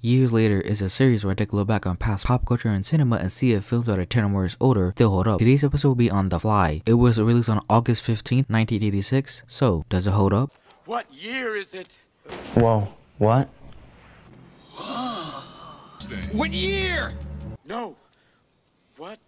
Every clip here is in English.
Years Later is a series where I take a look back on past pop culture and cinema and see if films that are 10 or more years older still hold up. Today's episode will be on The Fly. It was released on August 15, 1986. So, does it hold up? What year is it? Whoa, what? What year? No. What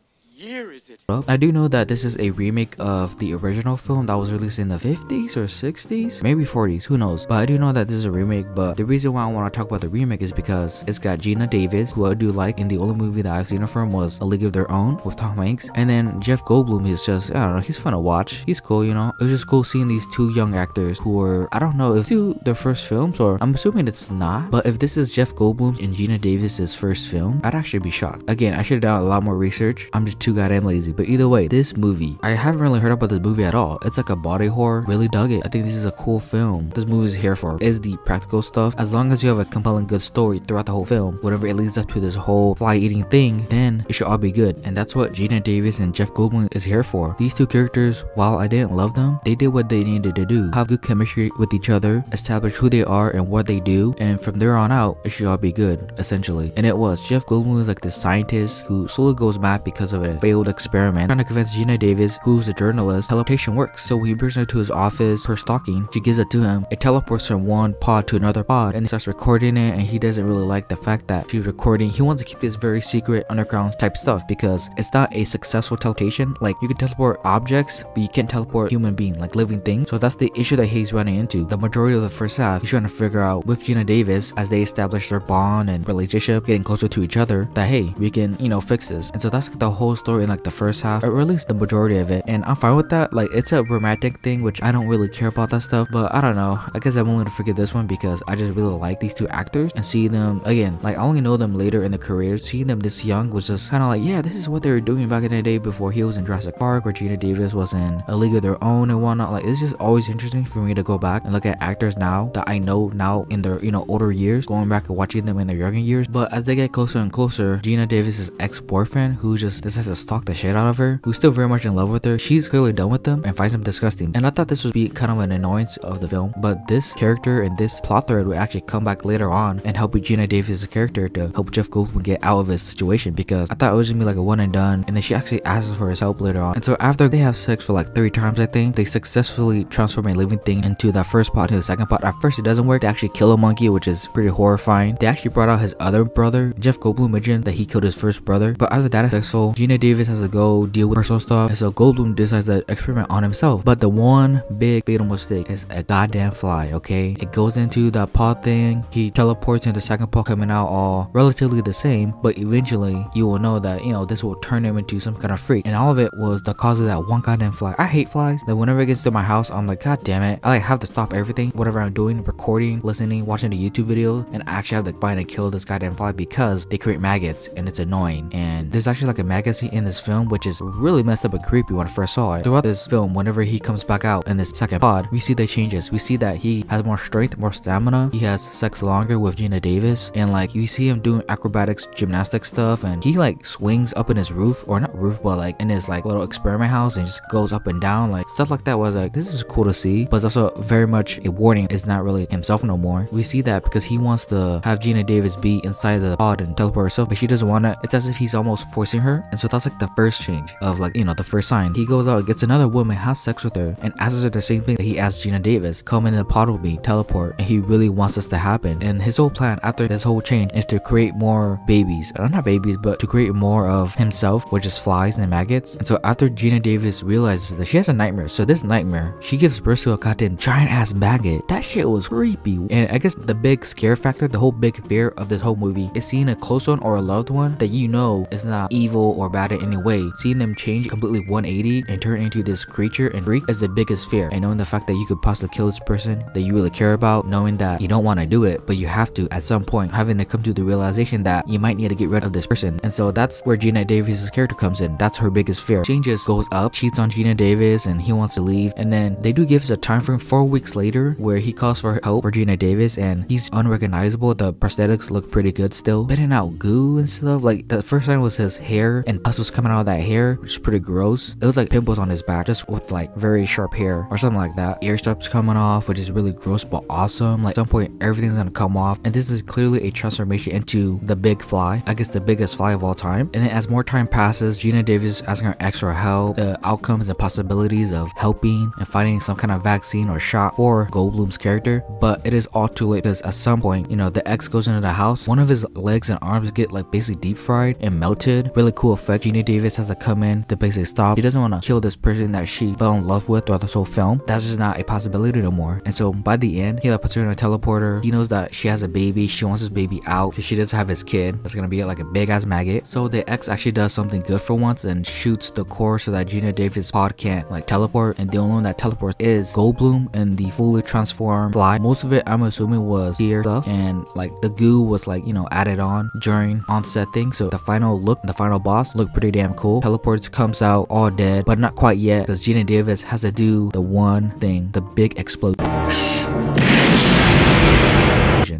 year is it? I do know that this is a remake of the original film that was released in the 50s or 60s, maybe 40s, who knows. But I do know that this is a remake, but the reason why I want to talk about the remake is because it's got Geena Davis, who I do like, and the only movie that I've seen her from was A League of Their Own with Tom Hanks. And then Jeff Goldblum is just, I don't know, he's fun to watch. He's cool, you know. It was just cool seeing these two young actors who were, I don't know if two their first films or I'm assuming it's not. But if this is Jeff Goldblum and Geena Davis's first film, I'd actually be shocked. Again, I should have done a lot more research. I'm just too goddamn lazy. But either way, this movie, I haven't really heard about this movie at all. It's like a body horror. Really dug it. I think this is a cool film. This movie is here for is the practical stuff. As long as you have a compelling good story throughout the whole film, whatever it leads up to this whole fly eating thing, then it should all be good. And that's what Geena Davis and Jeff Goldblum is here for. These two characters, while I didn't love them, they did what they needed to do. Have good chemistry with each other, establish who they are and what they do, and from there on out, it should all be good, essentially. And it was. Jeff Goldblum is like this scientist who slowly goes mad because of a failed experiment, trying to convince Geena Davis, who's a journalist, teleportation works. So he brings her to his office, her stalking, she gives it to him. It teleports from one pod to another pod, and he starts recording it, and he doesn't really like the fact that she's recording. He wants to keep this very secret underground type stuff because it's not a successful teleportation. Like you can teleport objects, but you can't teleport human being, like living things. So that's the issue that he's running into. The majority of the first half, he's trying to figure out with Geena Davis as they establish their bond and relationship, getting closer to each other, that hey, we can, you know, fix this. And so that's the whole story in like the first half, or at least the majority of it. And I'm fine with that. Like it's a romantic thing, which I don't really care about that stuff. But I don't know. I guess I'm willing to forgive this one because I just really like these two actors and see them again. Like I only know them later in the career. Seeing them this young was just kind of like, yeah, this is what they were doing back in the day before he was in Jurassic Park or Geena Davis was in A League of Their Own and whatnot. Like it's just always interesting for me to go back and look at actors now that I know now in their you know older years, going back and watching them in their younger years. But as they get closer and closer, Geena Davis's ex-boyfriend, who just decides to stalk the shit out of her, who's still very much in love with her, she's clearly done with them and finds them disgusting. And I thought this would be kind of an annoyance of the film, but this character and this plot thread would actually come back later on and help with Geena Davis' character to help Jeff Goldblum get out of his situation because I thought it was gonna be like a one and done, and then she actually asks for his help later on. And so after they have sex for like three times, I think they successfully transform a living thing into that first pot to the second pot. At first, it doesn't work. They actually kill a monkey, which is pretty horrifying. They actually brought out his other brother, Jeff Goldblum mentioned that he killed his first brother. But after that is successful, Geena Davis has to go deal with personal stuff, and so Goldblum decides to experiment on himself. But the one big fatal mistake is a goddamn fly. Okay, it goes into that pot thing. He teleports into the second pot, coming out all relatively the same. But eventually, you will know that you know this will turn him into some kind of freak. And all of it was the cause of that one goddamn fly. I hate flies. That whenever it gets to my house, I'm like, god damn it. I like have to stop everything, whatever I'm doing, recording, listening, watching the YouTube videos, and I actually have to find and kill this goddamn fly because they create maggots and it's annoying. And there's actually like a maggot in this film, which is really messed up and creepy when I first saw it. Throughout this film, whenever he comes back out in this second pod, we see the changes. We see that he has more strength, more stamina. He has sex longer with Geena Davis, and like you see him doing acrobatics, gymnastic stuff, and he like swings up in his roof, or not roof, but like in his like little experiment house, and just goes up and down, like stuff like that. Was like this is cool to see, but it's also very much a warning. It's not really himself no more. We see that because he wants to have Geena Davis be inside the pod and teleport herself, but she doesn't want to. It's as if he's almost forcing her, and so that's like the first change of like you know the first sign. He goes out, gets another woman, has sex with her, and asks her the same thing that he asked Geena Davis: "Come in the pod with me, teleport." And he really wants this to happen. And his whole plan after this whole change is to create more babies, uh, not babies, but to create more of himself, which is flies and maggots. And so after Geena Davis realizes that she has a nightmare, so this nightmare, she gives birth to a goddamn giant ass maggot. That shit was creepy. And I guess the big scare factor, the whole big fear of this whole movie is seeing a close one or a loved one that you know is not evil or bad in any way. Seeing them change completely 180 and turn into this creature and freak is the biggest fear. And knowing the fact that you could possibly kill this person that you really care about, knowing that you don't want to do it, but you have to at some point, having to come to the realization that you might need to get rid of this person. And so that's where Geena Davis' character comes comes in. That's her biggest fear. Shane just goes up, cheats on Geena Davis, and he wants to leave. And then they do give us a time frame four weeks later where he calls for help for Geena Davis, and he's unrecognizable. The prosthetics look pretty good still. Spitting out goo and stuff. Like the first time was his hair, and pus was coming out of that hair, which is pretty gross. It was like pimples on his back, just with like very sharp hair or something like that. Ear stops coming off, which is really gross but awesome. Like at some point, everything's gonna come off, and this is clearly a transformation into the big fly. I guess the biggest fly of all time. And then as more time passes, Geena Davis asking her ex for help, the outcomes and possibilities of helping and finding some kind of vaccine or shot for Goldblum's character. But it is all too late because at some point, you know, the ex goes into the house, one of his legs and arms get like basically deep fried and melted. Really cool effect. Geena Davis has to come in to basically stop. She doesn't want to kill this person that she fell in love with throughout this whole film. That's just not a possibility no more. And so by the end, he like puts her in a teleporter. He knows that she has a baby. She wants this baby out because she doesn't have his kid. It's gonna be like a big ass maggot. So the ex actually does something good for once and shoots the core so that Geena Davis pod can't like teleport. And the only one that teleports is Goldblum and the fully transformed fly. Most of it I'm assuming was here stuff and like the goo was like you know added on during onset thing. So the final look, the final boss looked pretty damn cool. Teleports comes out all dead, but not quite yet because Geena Davis has to do the one thing, the big explosion.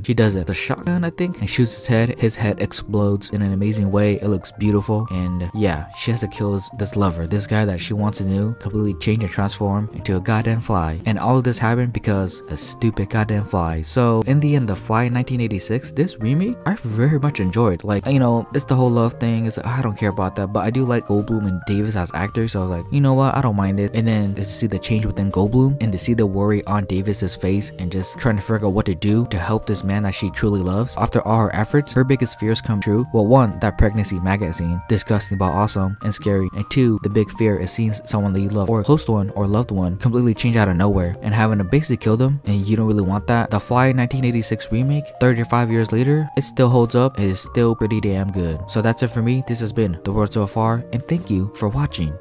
She does it. The shotgun, I think, and shoots his head. His head explodes in an amazing way. It looks beautiful. And yeah, she has to kill this, this lover, this guy that she wants to know, completely change and transform into a goddamn fly. And all of this happened because a stupid goddamn fly. So in the end, The Fly 1986, this remake, I very much enjoyed. Like, you know, it's the whole love thing. It's like, I don't care about that. But I do like Goldblum and Davis as actors. So I was like, you know what? I don't mind it. And then to see the change within Goldblum and to see the worry on Davis's face and just trying to figure out what to do to help this man that she truly loves. After all her efforts, her biggest fears come true. Well, one, that pregnancy magazine, disgusting but awesome and scary. And two, the big fear is seeing someone that you love or a close one or loved one completely change out of nowhere and having to basically kill them and you don't really want that. The Fly 1986 remake, 35 years later, it still holds up. It is still pretty damn good. So that's it for me. This has been The World So Far and thank you for watching.